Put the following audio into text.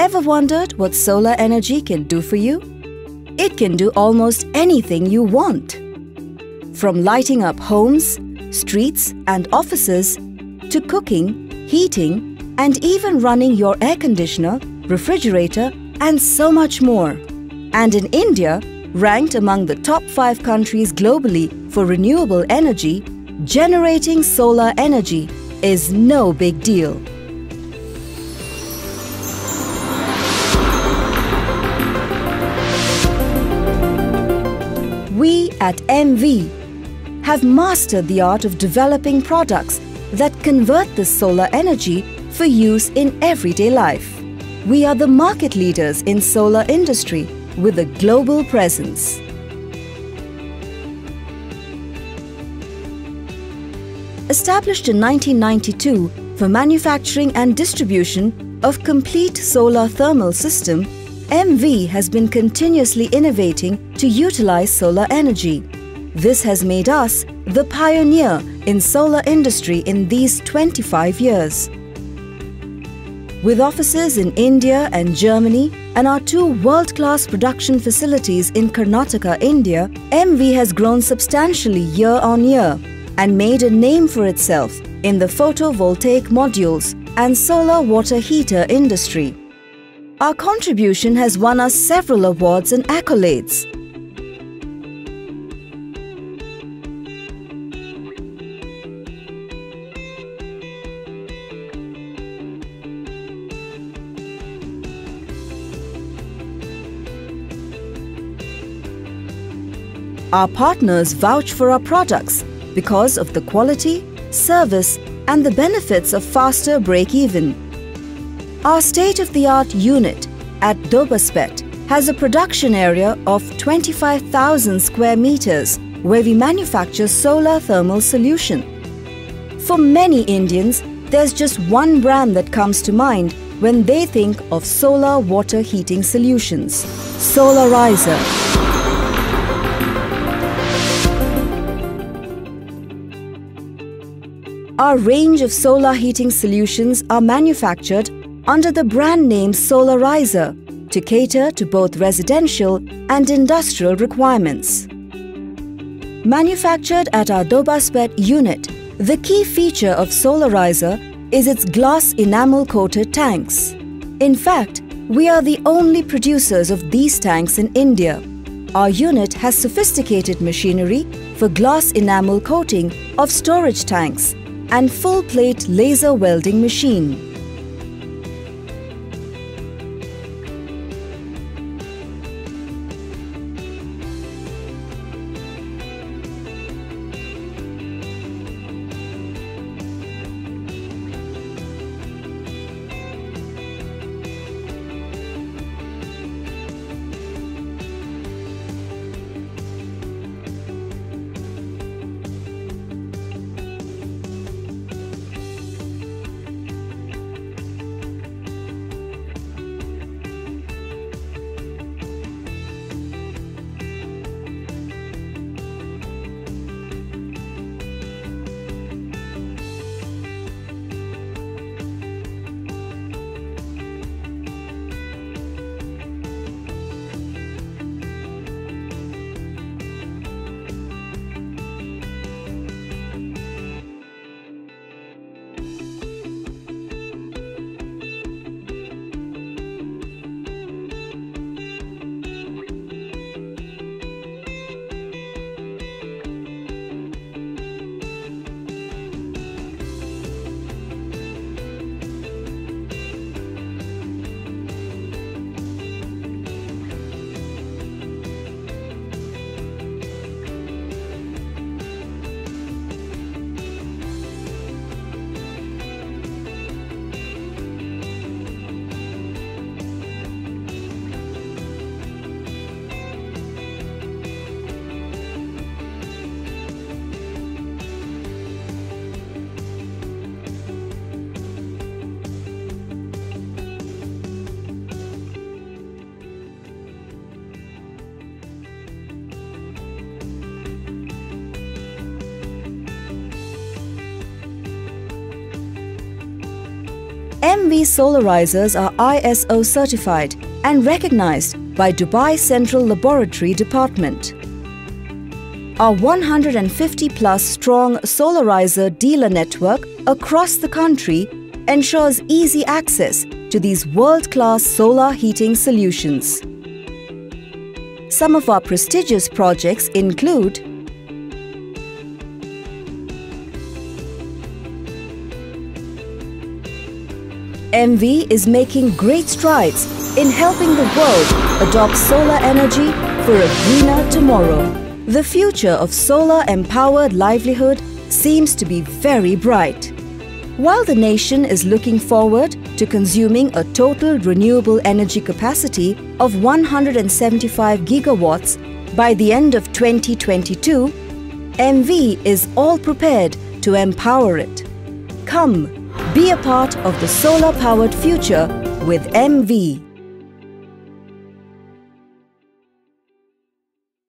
Ever wondered what solar energy can do for you? It can do almost anything you want. From lighting up homes, streets and offices to cooking, heating and even running your air conditioner, refrigerator and so much more. And in India, ranked among the top 5 countries globally for renewable energy, generating solar energy is no big deal. At Emmvee have mastered the art of developing products that convert this solar energy for use in everyday life. We are the market leaders in solar industry with a global presence. Established in 1992 for manufacturing and distribution of complete solar thermal system, Emmvee has been continuously innovating to utilize solar energy. This has made us the pioneer in solar industry in these 25 years. With offices in India and Germany and our two world-class production facilities in Karnataka, India, Emmvee has grown substantially year on year and made a name for itself in the photovoltaic modules and solar water heater industry. Our contribution has won us several awards and accolades. Our partners vouch for our products because of the quality, service and the benefits of faster break-even. Our state-of-the-art unit at Dobaspet has a production area of 25,000 square meters where we manufacture solar thermal solution. For many Indians, there's just one brand that comes to mind when they think of solar water heating solutions. Solarizer. Our range of solar heating solutions are manufactured under the brand name Solarizer to cater to both residential and industrial requirements. Manufactured at our Dobaspet unit, the key feature of Solarizer is its glass enamel-coated tanks. In fact, we are the only producers of these tanks in India. Our unit has sophisticated machinery for glass enamel coating of storage tanks and full-plate laser welding machine. Emmvee solarizers are ISO certified and recognized by Dubai Central Laboratory Department. Our 150 plus strong solarizer dealer network across the country ensures easy access to these world-class solar heating solutions. Some of our prestigious projects include Emmvee is making great strides in helping the world adopt solar energy for a greener tomorrow. The future of solar-empowered livelihood seems to be very bright. While the nation is looking forward to consuming a total renewable energy capacity of 175 gigawatts by the end of 2022, Emmvee is all prepared to empower it. Come, be a part of the solar-powered future with Emmvee.